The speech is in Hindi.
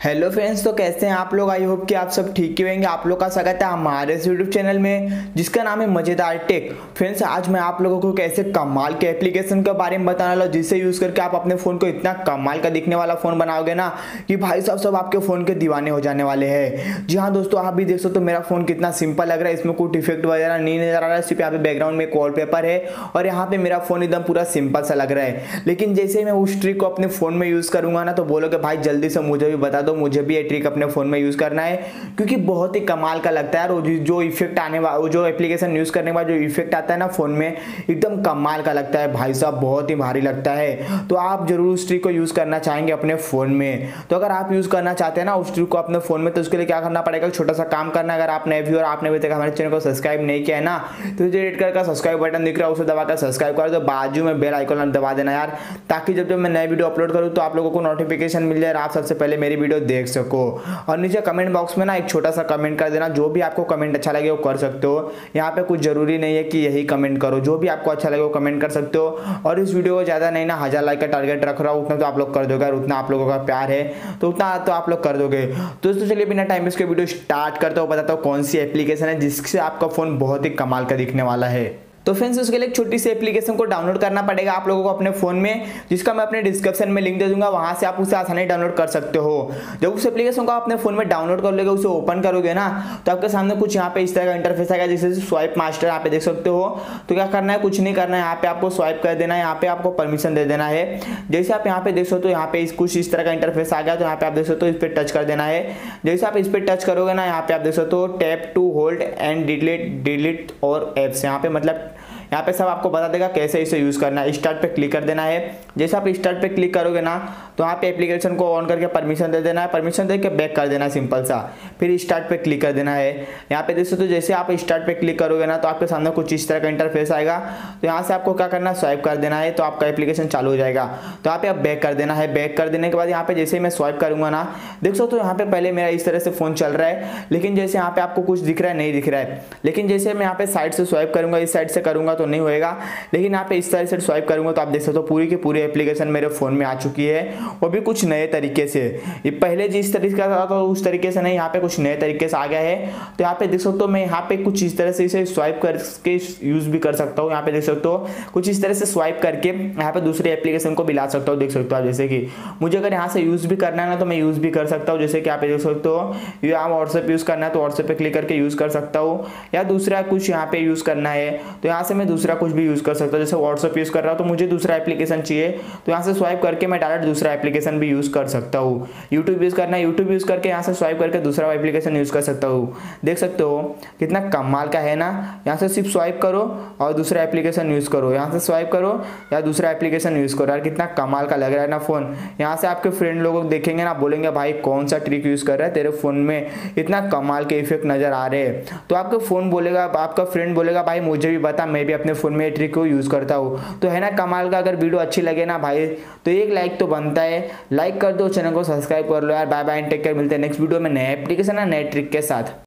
हेलो फ्रेंड्स तो कैसे हैं आप लोग? आई होप कि आप सब ठीक ही होंगे। आप लोग का स्वागत है हमारे यूट्यूब चैनल में, जिसका नाम है मज़ेदार टेक फ्रेंड्स आज मैं आप लोगों को कैसे कमाल के एप्लीकेशन के बारे में बताने वाला जिससे यूज़ करके आप अपने फ़ोन को इतना कमाल का दिखने वाला फ़ोन बनाओगे ना, कि भाई साहब, सब आपके फ़ोन के दीवाने हो जाने वाले हैं। जी हाँ दोस्तों, आप भी देख सकते हो मेरा फ़ोन कितना सिंपल लग रहा है। इसमें कोई डिफेक्ट वगैरह नहीं नज़र आ रहा है, सिर्फ़ यहाँ पे बैकग्राउंड में वॉल पेपर है और यहाँ पे मेरा फ़ोन एकदम पूरा सिंपल सा लग रहा है। लेकिन जैसे मैं उस ट्रिक को अपने फ़ोन में यूज़ करूँगा ना तो बोलोगे, भाई, जल्दी से मुझे भी बता दो मुझे भी ये ट्रिक अपने फ़ोन में यूज़ करना है। क्योंकि बहुत ही कमाल का लगता है और जो इफ़ेक्ट आने वाला जो एप्लीकेशन यूज़ करने के बाद जो इफ़ेक्ट आता है ना फ़ोन में, एकदम कमाल का लगता है। भाई साहब, बहुत ही भारी लगता है। तो आप ज़रूर उस ट्रिक को यूज़ करना चाहेंगे अपने फ़ोन में। तो अगर आप यूज़ करना चाहते हैं ना उस ट्रिक को अपने फ़ोन में तो उसके लिए क्या करना पड़ेगा? छोटा सा काम करना। अगर आप नए व्यूअर आपने अभी तक हमारे चैनल को सब्सक्राइब नहीं किया है ना तो जो रेड कलर का सब्सक्राइब बटन दिख रहा है, उसे दबाकर सब्सक्राइब कर। दो बाजू में बेल आइकन दबा देना यार, ताकि जब जब मैं नए वीडियो अपलोड करूँ तो आप लोगों को नोटिफिकेशन मिल जाए। आप सबसे पहले मेरी वीडियो देख सको। और नीचे कमेंट बॉक्स में ना एक छोटा सा कमेंट कर देना। जो भी आपको कमेंट अच्छा लगे वो कर सकते हो। यहाँ पे कुछ ज़रूरी नहीं है कि यही कमेंट करो। जो भी आपको अच्छा लगे वो कमेंट कर सकते हो। और इस वीडियो को ज़्यादा नहीं ना हज़ार लाइक का टारगेट रख रहा हूँ, उतना तो आप लोग कर दोगे और उतना आप लोगों का प्यार है। तो उतना तो आप लोग कर दोगे। तो दोस्तों, चलिए बिना टाइम इसके वीडियो स्टार्ट करता हूँ। बताता हूँ कौन सी एप्लीकेशन है जिससे आपका फ़ोन बहुत ही कमाल का दिखने वाला है। तो फ्रेंड्स उसके लिए एक छोटी सी एप्लीकेशन को डाउनलोड करना पड़ेगा आप लोगों को अपने फ़ोन में, जिसका मैं अपने डिस्क्रिप्शन में लिंक दे दूँगा, वहाँ से आप उसे आसानी डाउनलोड कर सकते हो। जब उस एप्लीकेशन को अपने फ़ोन में डाउनलोड कर लोगे, उसे ओपन करोगे ना तो आपके सामने कुछ यहाँ पे इस तरह का इंटरफेस आएगा, जैसे स्वाइप मास्टर यहाँ पे देख सकते हो। तो क्या करना है, कुछ नहीं करना है, यहाँ पे आपको स्वाइप कर देना है, यहाँ पे आपको परमिशन दे देना है। जैसे आप यहाँ पे देख सकते हो, यहाँ पे कुछ इस तरह का इंटरफेस आ गया तो यहाँ पे आप देख सकते हो, इस पर टच कर देना है। जैसे आप इस पर टच करोगे ना, यहाँ पे आप देख सकते हो tap to hold and delete delete और एप्स यहाँ पे मतलब यहाँ पे सब आपको बता देगा कैसे इसे यूज़ करना है। स्टार्ट पे क्लिक कर देना है। जैसे आप स्टार्ट पे क्लिक करोगे ना तो यहाँ पे एप्लीकेशन को ऑन करके परमिशन दे देना है। परमिशन दे के बैक कर देना है सिंपल सा। फिर स्टार्ट पे क्लिक कर देना है। यहाँ पे देख सकते हो जैसे आप स्टार्ट पे क्लिक करोगे ना तो आपके सामने कुछ इस तरह का इंटरफेस आएगा। तो यहाँ से आपको क्या करना है? स्वाइप कर देना है तो आपका एप्लीकेशन चालू हो जाएगा। तो यहाँ पे आप बैक कर देना है। बैक कर देने के बाद यहाँ पे जैसे मैं स्वाइप करूँगा ना, देख सकते हो यहाँ पे पहले मेरा इस तरह से फ़ोन चल रहा है। लेकिन जैसे यहाँ पे आपको कुछ दिख रहा है, नहीं दिख रहा है। लेकिन जैसे मैं यहाँ पे साइड से स्वाइप करूँगा, इस साइड से करूँगा तो नहीं होएगा। लेकिन यहाँ पे इस तरह से स्वाइप करूँगा तो आप देख सकते हो पूरी की पूरी एप्लीकेशन मेरे फ़ोन में आ चुकी है। वो भी कुछ नए तरीके से। ये पहले जिस तरीके का था तो उस तरीके से नहीं, यहाँ पे कुछ नए तरीके से आ गया है। तो यहाँ पे देख सकते हो, मैं यहाँ पे कुछ इस तरह से इसे स्वाइप करके यूज़ भी कर सकता हूँ। यहाँ पे देख सकते हो, कुछ इस तरह से स्वाइप करके यहाँ पे दूसरे एप्लीकेशन को भी ला सकता हूँ, देख सकते हो जैसे कि। मुझे अगर यहाँ से यूज़ भी करना है ना तो मैं यूज़ भी कर सकता हूँ। जैसे कि यहाँ पे देख सकते हो यहाँ व्हाट्सएप यूज़ करना है तो व्हाट्सएप पे क्लिक करके यूज़ कर सकता हूँ। या दूसरा कुछ यहाँ पे यूज़ करना है तो यहाँ से मैं दूसरा कुछ भी यूज़ कर सकता हूँ। जैसे व्हाट्सएप यूज़ कर रहा हूँ तो मुझे दूसरा एप्लीकेशन चाहिए। तो यहाँ से स्वाइप करके मैं डायरेक्ट दूसरा एप्लीकेशन भी यूज़ कर सकता हूँ। यूट्यूब यूज़ करना है यूट्यूब यूज़ करके यहाँ से स्वाइप करके दूसरा एप्लीकेशन यूज़ कर सकता हूँ। देख सकते हो, कितना कमाल का है ना? यहाँ से सिर्फ़ स्वाइप करो और दूसरा एप्लीकेशन यूज़ करो। यहाँ से स्वाइप करो या दूसरा एप्लीकेशन यूज़ करो। यार, कितना कमाल का लग रहा है ना फ़ोन यहाँ से आपके फ्रेंड लोग देखेंगे ना, बोलेंगे, भाई, कौन सा ट्रिक यूज़ कर रहा है तेरे फ़ोन में? इतना कमाल के इफ़ेक्ट नज़र आ रहे हैं। तो आपका फ़ोन बोलेगा, आपका फ्रेंड बोलेगा, भाई, मुझे भी बता, मैं भी अपने फ़ोन में ट्रिक को यूज़ करता हूँ। तो है ना कमाल का? अगर वीडियो अच्छी लगे ना भाई तो एक लाइक तो बनता है। लाइक कर दो, चैनल को सब्सक्राइब कर लो यार। बाय बाय टेक केयर मिलते हैं नेक्स्ट वीडियो में। नए एप्लीकेशन है नए ट्रिक के साथ।